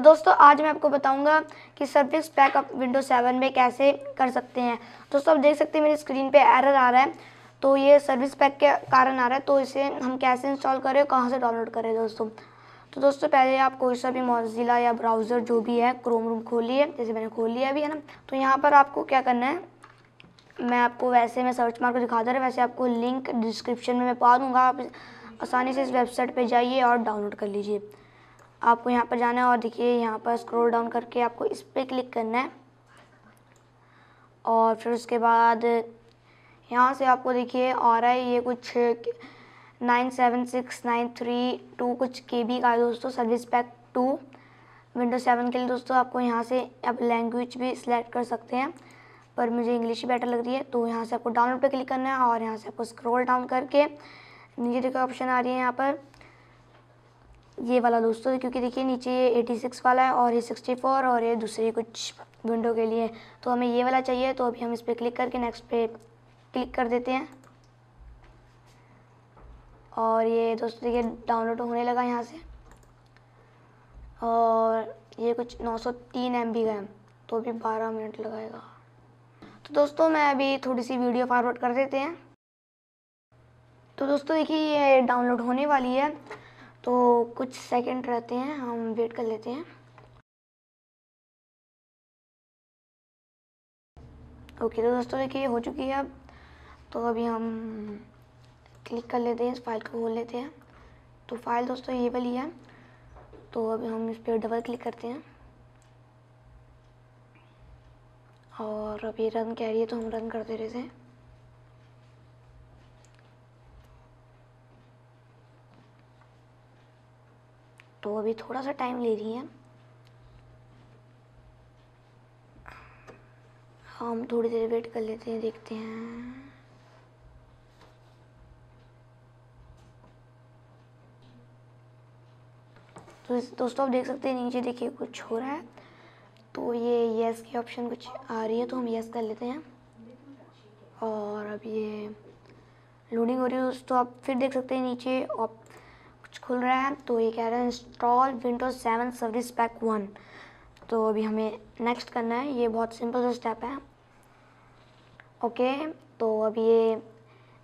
तो दोस्तों, आज मैं आपको बताऊँगा कि सर्विस पैक आप विंडो सेवन में कैसे कर सकते हैं। दोस्तों, आप देख सकते हैं मेरी स्क्रीन पे एरर आ रहा है। तो ये सर्विस पैक के कारण आ रहा है तो इसे हम कैसे इंस्टॉल करें कहाँ से डाउनलोड करें दोस्तों? तो दोस्तों, पहले आप कोई सा भी मौजिला या ब्राउज़र जो भी है क्रोम रूम खोलिए, जैसे मैंने खोल लिया अभी, है ना? तो यहाँ पर आपको क्या करना है? मैं आपको वैसे मैं सर्च मार कर दिखा दे रहा वैसे आपको लिंक डिस्क्रिप्शन में मैं पा दूँगा। आप आसानी से इस वेबसाइट पे जाइए और डाउनलोड कर लीजिए। आपको यहाँ पर जाना है और देखिए यहाँ पर स्क्रॉल डाउन करके आपको इस पर क्लिक करना है। और फिर उसके बाद यहाँ से आपको देखिए आ रहा है ये कुछ nine seven six nine three two कुछ के बी का दोस्तों service pack two window seven के लिए दोस्तों आपको यहाँ से आप लैंग्वेज भी सिलेक्ट कर सकते हैं, पर मुझे इंग्लिश ही बेटर लग रही है। तो यहाँ से आपको डाउनलोड पे क्लिक करना है और यहाँ से आपको स्क्रॉल डाउन करके नीचे देखो ऑप्शन आ रही है यहाँ पर। ये वाला दोस्तों क्योंकि देखिए नीचे ये 86 वाला है और ये 64 और ये दूसरी कुछ विंडो के लिए तो हमें ये वाला चाहिए तो अभी हम इस पर क्लिक करके नेक्स्ट पे क्लिक कर देते हैं। और ये दोस्तों देखिए डाउनलोड होने लगा यहाँ से। और ये कुछ 903 एम बी का है तो अभी 12 मिनट लगाएगा। तो दोस्तों मैं अभी थोड़ी सी वीडियो फॉरवर्ड कर देते हैं। तो दोस्तों देखिए ये डाउनलोड होने वाली है। तो कुछ सेकंड रहते हैं, हम वेट कर लेते हैं। ओके तो दोस्तों देखिए, हो चुकी है अब। तो अभी हम क्लिक कर लेते हैं, इस फ़ाइल को खोल लेते हैं। तो फ़ाइल दोस्तों ये वाली है। तो अभी हम इस पर डबल क्लिक करते हैं। और अभी रन कह रही है तो हम रन करते रहते हैं। तो अभी थोड़ा सा टाइम ले रही है। हम थोड़ी देर वेट कर लेते हैं, देखते हैं। तो दोस्तों आप देख सकते हैं, नीचे देखिए कुछ हो रहा है। तो ये यस की ऑप्शन कुछ आ रही है तो हम यस कर लेते हैं। और अब ये लोडिंग हो रही है दोस्तों आप फिर देख सकते हैं नीचे कुछ खुल रहा है तो ये कह रहा है install windows seven service pack one तो अभी हमें नेक्स्ट करना है, ये बहुत सिंपल सा स्टेप है। ओके तो अभी ये,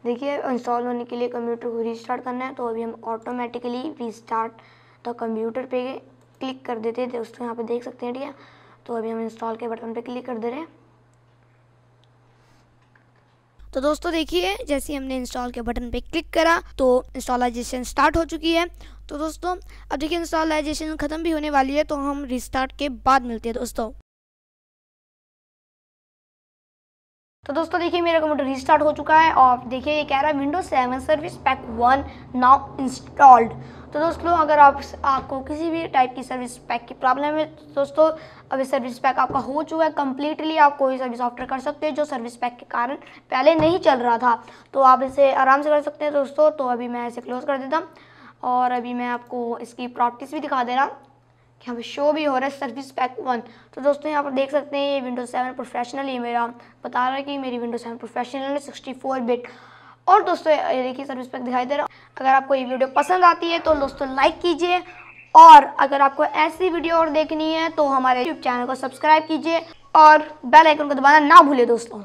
देखिए इंस्टॉल होने के लिए कंप्यूटर को रीस्टार्ट करना है तो अभी हम ऑटोमेटिकली रीस्टार्ट द कंप्यूटर पे क्लिक कर देते हैं दोस्तों यहाँ पे देख सकते हैं, ठीक है? तो अभी हम इंस्टॉल के बटन पे क्लिक कर दे रहे हैं। तो दोस्तों देखिए, जैसे हमने इंस्टॉल के बटन पे क्लिक करा तो इंस्टॉलाइजेशन स्टार्ट हो चुकी है। तो दोस्तों, अब देखिए इंस्टॉलाइजेशन ख़त्म भी होने वाली है तो हम रिस्टार्ट के बाद मिलते हैं दोस्तों। तो दोस्तों देखिए, मेरा कंप्यूटर रिस्टार्ट हो चुका है और देखिए, ये कह रहा है windows seven service pack one now installed तो दोस्तों, अगर आप आपको किसी भी टाइप की सर्विस पैक की प्रॉब्लम है तो दोस्तों अभी सर्विस पैक आपका हो चुका है कम्प्लीटली आप कोई सर्विस सॉफ्टवेयर कर सकते हैं जो सर्विस पैक के कारण पहले नहीं चल रहा था। तो आप इसे आराम से कर सकते हैं दोस्तों। तो अभी मैं इसे क्लोज़ कर देता हूँ और अभी मैं आपको इसकी प्रॉपर्टीज़ भी दिखा दे रहा कि यहाँ पे शो भी हो रहा है सर्विस पैक वन तो दोस्तों यहाँ पर देख सकते हैं, ये विंडोज़ सेवन प्रोफेशनल ये मेरा बता रहा है कि मेरी विंडोज़ सेवन प्रोफेशनल है सिक्सटी फोर बिट और दोस्तों ये देखिए सर्विस पैक दिखाई दे रहा अगर आपको ये वीडियो पसंद आती है तो दोस्तों लाइक कीजिए और अगर आपको ऐसी वीडियो और देखनी है तो हमारे यूट्यूब चैनल को सब्सक्राइब कीजिए और बेल आइकन को दबाना ना भूले दोस्तों।